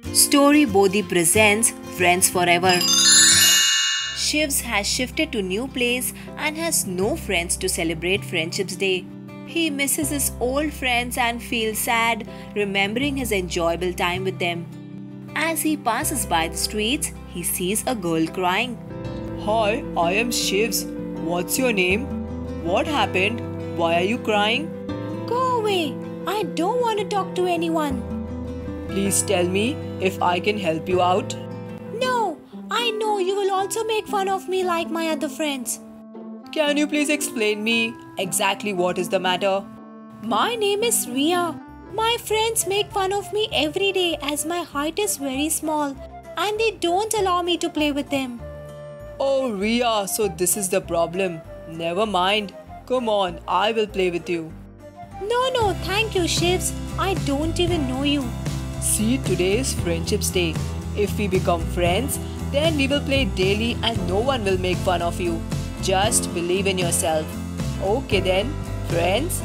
Story Bodhi presents Friends Forever. Shivz has shifted to new place and has no friends to celebrate Friendships Day. He misses his old friends and feels sad remembering his enjoyable time with them. As he passes by the streets, he sees a girl crying. Hi, I am Shivz. What's your name? What happened? Why are you crying? Go away! I don't want to talk to anyone. Please tell me if I can help you out. No, I know you will also make fun of me like my other friends. Can you please explain me exactly what is the matter? My name is Riya. My friends make fun of me every day as my height is very small and they don't allow me to play with them. Oh, Riya, so this is the problem. Never mind. Come on, I will play with you. No, no, thank you, Shivz. I don't even know you. See, today is Friendships Day. If we become friends, then we will play daily and no one will make fun of you. Just believe in yourself. Okay then, friends?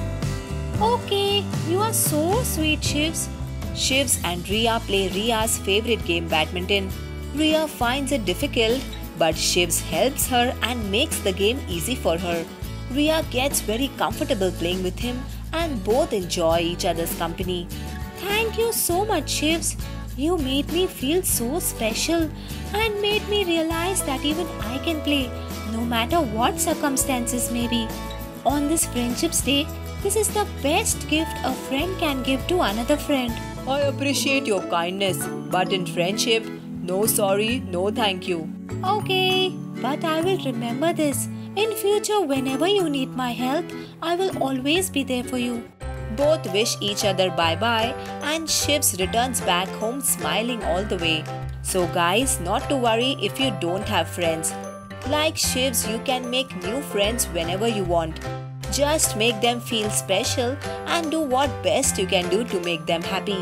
Okay, you are so sweet, Shivz. Shivz and Riya play Riya's favorite game, badminton. Riya finds it difficult, but Shivz helps her and makes the game easy for her. Riya gets very comfortable playing with him and both enjoy each other's company. Thank you so much, Shivz. You made me feel so special and made me realize that even I can play no matter what circumstances may be. On this Friendships Day, this is the best gift a friend can give to another friend. I appreciate your kindness, but in friendship, no sorry, no thank you. Okay, but I will remember this. In future, whenever you need my help, I will always be there for you. Both wish each other bye bye, and Shivz returns back home smiling all the way. So, guys, not to worry if you don't have friends. Like Shivz, you can make new friends whenever you want. Just make them feel special and do what best you can do to make them happy.